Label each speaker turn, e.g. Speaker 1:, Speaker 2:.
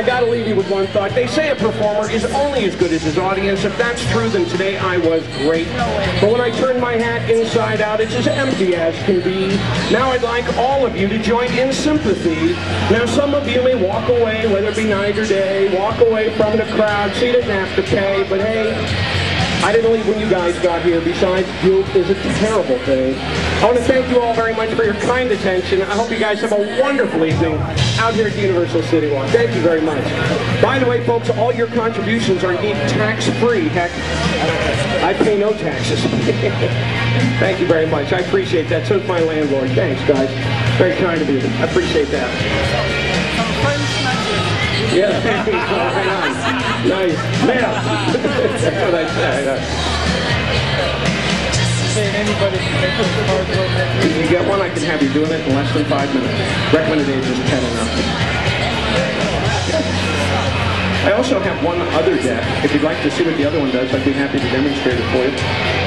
Speaker 1: I gotta leave you with one thought. They say a performer is only as good as his audience. If that's true, then today I was great. But when I turn my hat inside out, it's as empty as can be. Now I'd like all of you to join in sympathy. Now some of you may walk away, whether it be night or day, walk away from the crowd, so you didn't have to pay, but hey, I didn't leave when you guys got here. Besides, guilt is a terrible thing. I want to thank you all very much for your kind attention. I hope you guys have a wonderful evening out here at Universal City Walk. Thank you very much. By the way, folks, all your contributions are indeed tax-free. Heck, I pay no taxes. thank you very much. I appreciate that. So my landlord. Thanks, guys. Very kind of you. I appreciate that. Yeah, nice. Nice. Mail. That's what I said. If you get one, I can have you doing it in less than five minutes. Recommended age is 10 and up. I also have one other deck. If you'd like to see what the other one does, I'd be happy to demonstrate it for you.